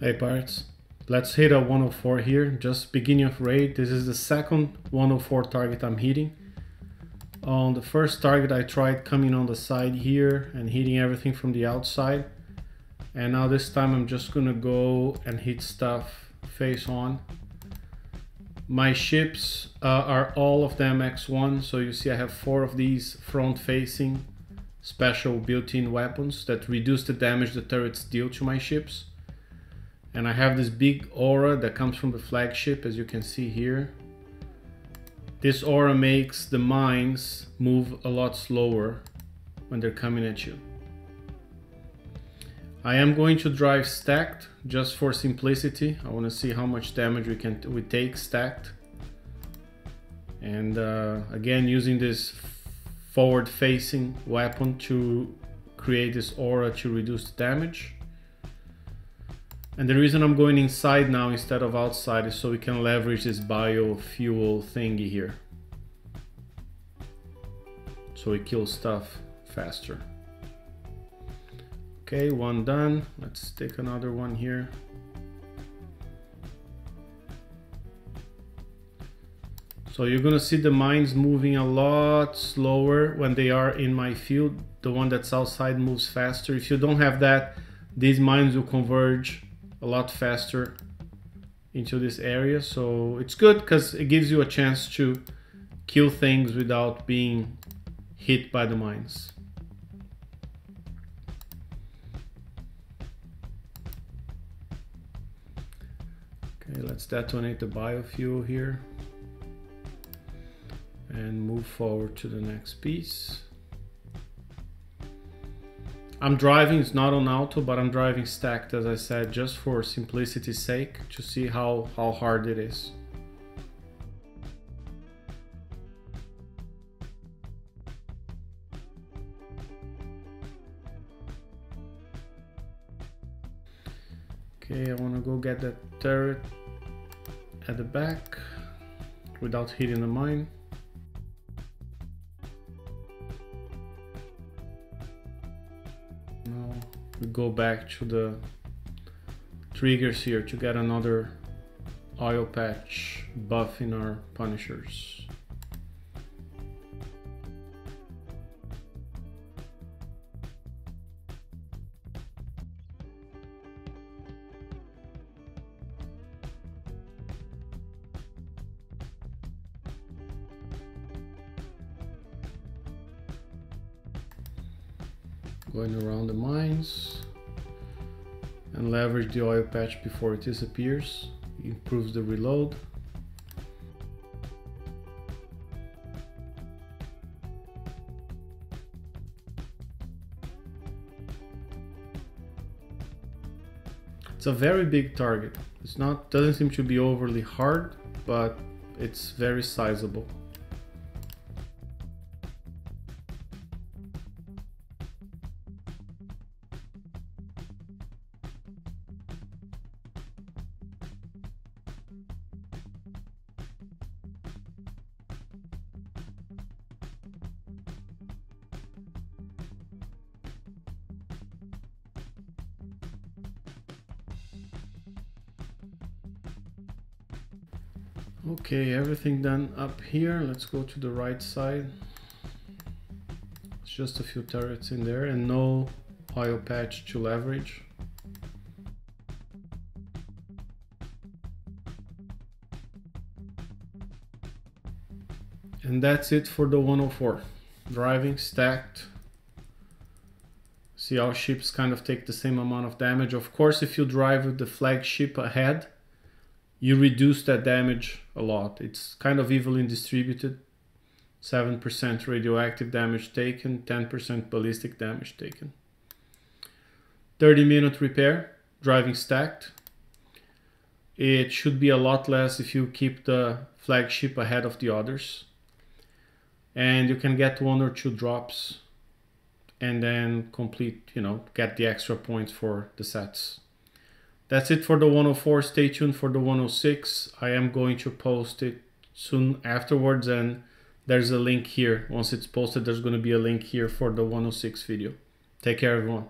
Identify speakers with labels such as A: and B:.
A: Hey pirates, let's hit a 104 here, just beginning of raid. This is the second 104 target I'm hitting. On the first target I tried coming on the side here and hitting everything from the outside. And now this time I'm just gonna go and hit stuff face on. My ships uh, are all of them X1, so you see I have four of these front facing special built-in weapons that reduce the damage the turrets deal to my ships and I have this big aura that comes from the flagship as you can see here. This aura makes the mines move a lot slower when they're coming at you. I am going to drive stacked just for simplicity. I want to see how much damage we can we take stacked. And uh, again using this forward facing weapon to create this aura to reduce the damage. And the reason I'm going inside now instead of outside is so we can leverage this biofuel thingy here. So we kill stuff faster. Okay, one done. Let's take another one here. So you're gonna see the mines moving a lot slower when they are in my field. The one that's outside moves faster. If you don't have that, these mines will converge a lot faster into this area. So it's good because it gives you a chance to kill things without being hit by the mines. Okay, let's detonate the biofuel here and move forward to the next piece. I'm driving, it's not on auto, but I'm driving stacked as I said, just for simplicity's sake, to see how, how hard it is. Okay, I want to go get that turret at the back without hitting the mine. We go back to the triggers here to get another oil patch buff in our punishers. Going around the mines and leverage the oil patch before it disappears improves the reload. It's a very big target. It's not doesn't seem to be overly hard but it's very sizable Okay, everything done up here. Let's go to the right side. It's just a few turrets in there and no oil patch to leverage. And that's it for the 104. Driving, stacked. See our ships kind of take the same amount of damage. Of course, if you drive with the flagship ahead, you reduce that damage a lot. It's kind of evenly distributed. 7% radioactive damage taken, 10% ballistic damage taken. 30 minute repair, driving stacked. It should be a lot less if you keep the flagship ahead of the others. And you can get one or two drops and then complete, you know, get the extra points for the sets. That's it for the 104. Stay tuned for the 106. I am going to post it soon afterwards and there's a link here. Once it's posted, there's going to be a link here for the 106 video. Take care, everyone.